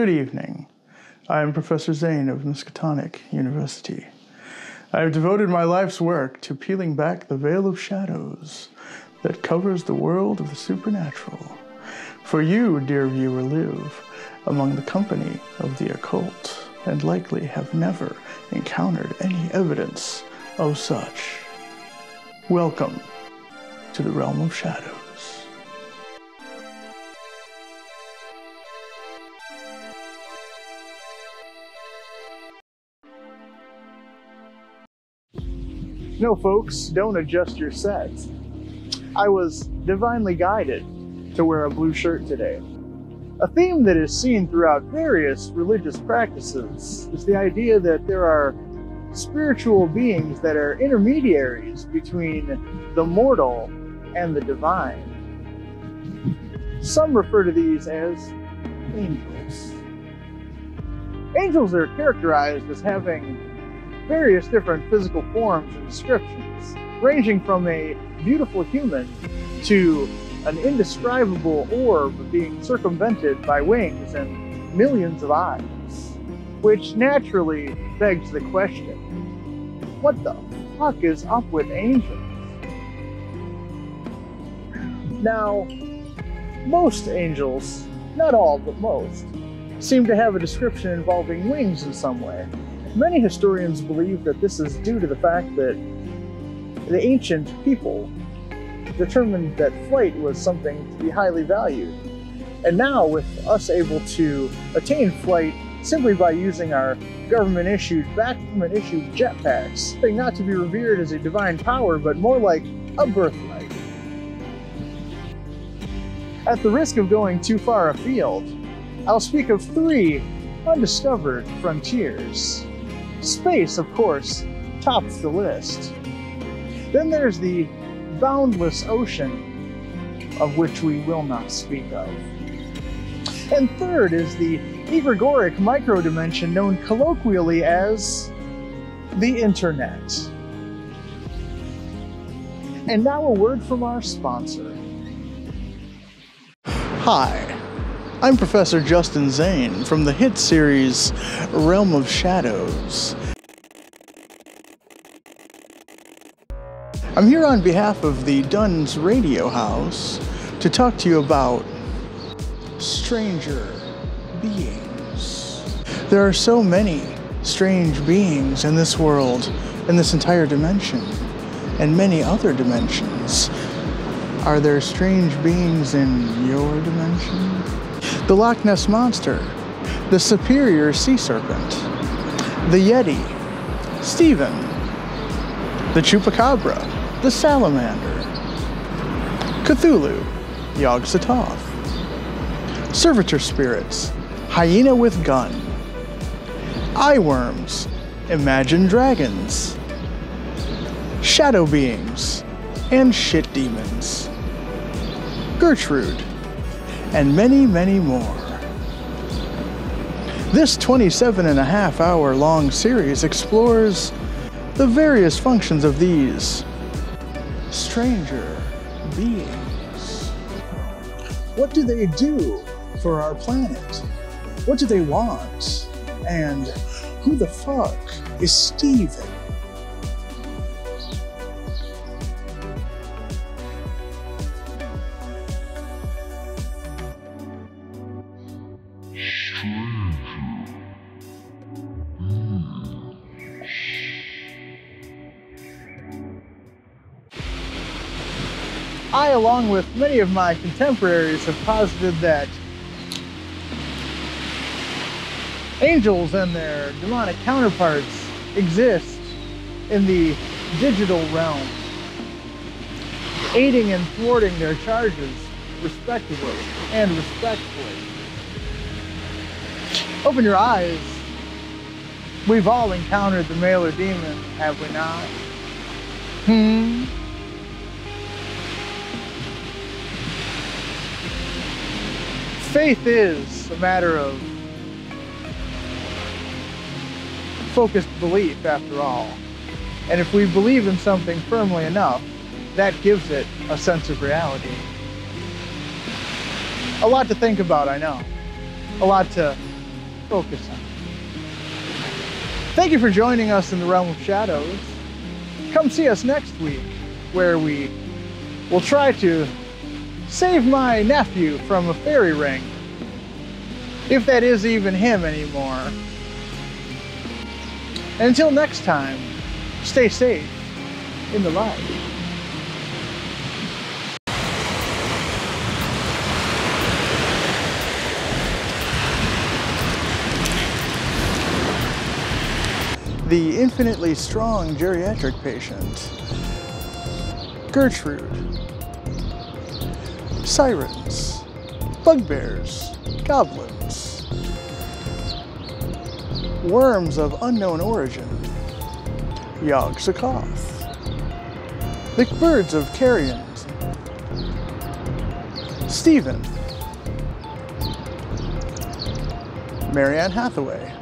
Good evening. I am Professor Zane of Miskatonic University. I have devoted my life's work to peeling back the veil of shadows that covers the world of the supernatural. For you, dear viewer, live among the company of the occult and likely have never encountered any evidence of such. Welcome to the realm of shadows. No, folks, don't adjust your sets. I was divinely guided to wear a blue shirt today. A theme that is seen throughout various religious practices is the idea that there are spiritual beings that are intermediaries between the mortal and the divine. Some refer to these as angels. Angels are characterized as having various different physical forms and descriptions, ranging from a beautiful human to an indescribable orb being circumvented by wings and millions of eyes, which naturally begs the question what the fuck is up with angels? Now, most angels, not all, but most, seem to have a description involving wings in some way. Many historians believe that this is due to the fact that the ancient people determined that flight was something to be highly valued. And now, with us able to attain flight simply by using our government issued, government issued jetpacks, thing not to be revered as a divine power, but more like a birthright. At the risk of going too far afield, I'll speak of three undiscovered frontiers. Space, of course, tops the list. Then there's the boundless ocean of which we will not speak of. And third is the egregoric microdimension known colloquially as the Internet. And now a word from our sponsor. Hi, I'm Professor Justin Zane from the hit series Realm of Shadows. I'm here on behalf of the Dunne's Radio House to talk to you about stranger beings. There are so many strange beings in this world, in this entire dimension, and many other dimensions. Are there strange beings in your dimension? The Loch Ness Monster, the Superior Sea Serpent, the Yeti, Stephen, the Chupacabra, the Salamander, Cthulhu, Yog Sothoth, Servitor Spirits, Hyena with Gun, Eye Worms, Imagine Dragons, Shadow Beings, and Shit Demons, Gertrude, and many, many more. This 27 and a half hour long series explores the various functions of these stranger beings. What do they do for our planet? What do they want? And who the fuck is Steven? I, along with many of my contemporaries, have posited that angels and their demonic counterparts exist in the digital realm, aiding and thwarting their charges respectively and respectfully. Open your eyes. We've all encountered the malware demon, have we not? Hmm? Faith is a matter of focused belief after all. And if we believe in something firmly enough, that gives it a sense of reality. A lot to think about, I know. A lot to focus on. Thank you for joining us in the realm of shadows. Come see us next week, where we will try to save my nephew from a fairy ring. If that is even him anymore. Until next time, stay safe in the light. The infinitely strong geriatric patient, Gertrude, sirens, bugbears, goblins, worms of unknown origin, Yog Sothoth, the birds of carrion, Stephen, Marianne Hathaway,